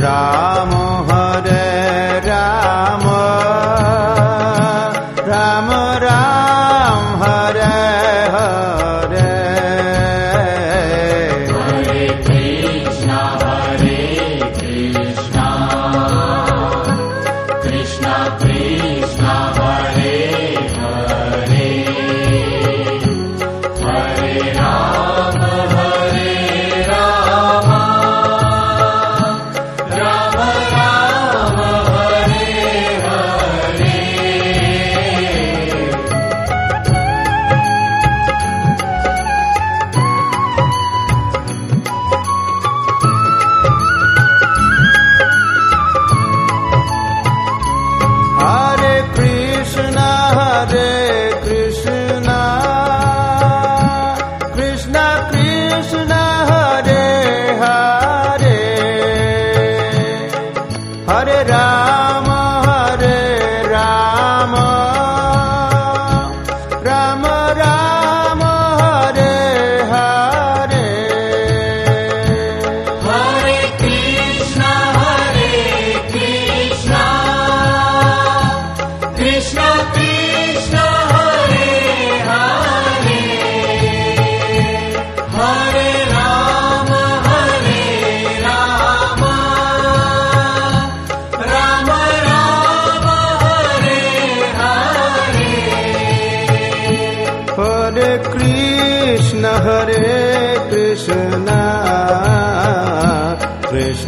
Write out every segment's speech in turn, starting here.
Ram.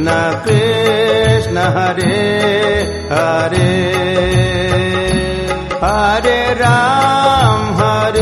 Krishna Krishna Hare Hare. Hare Ram Hare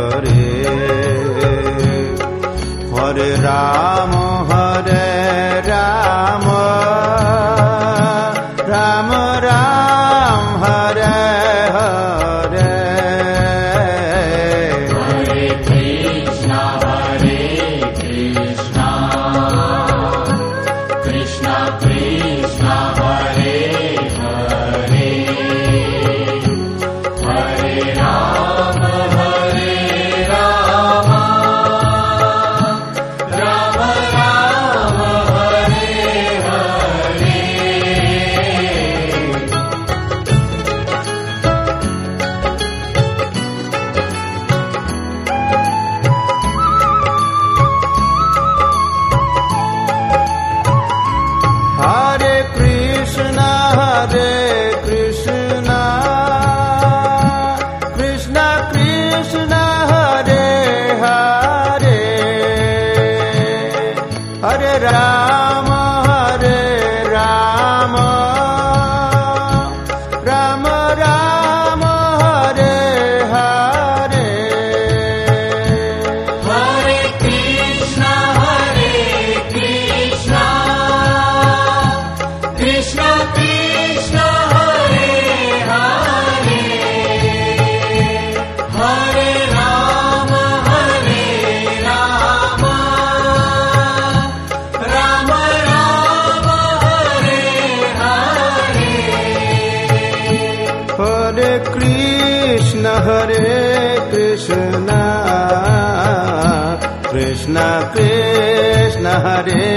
Hare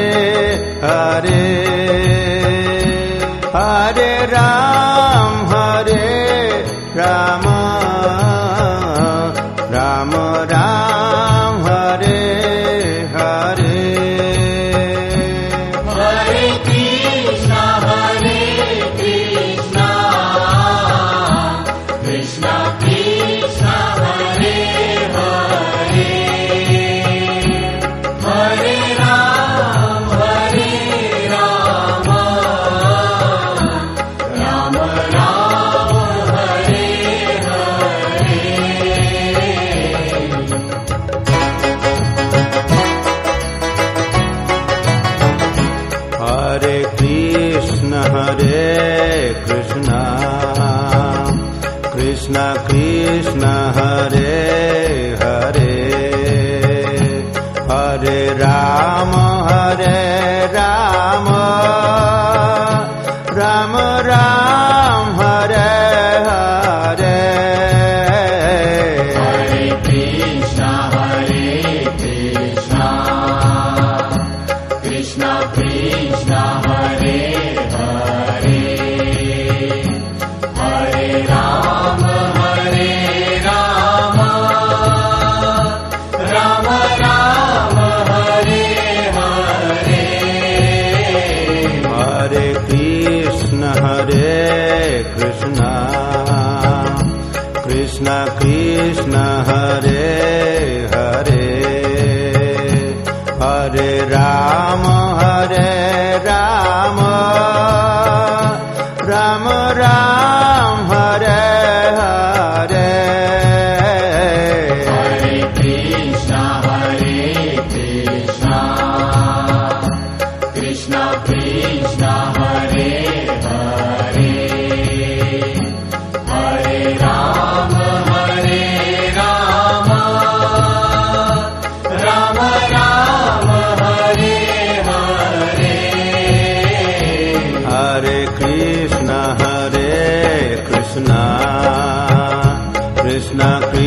Hare Hare Ram Hare Ram Hare Ram Hare Ram. Ram Ram.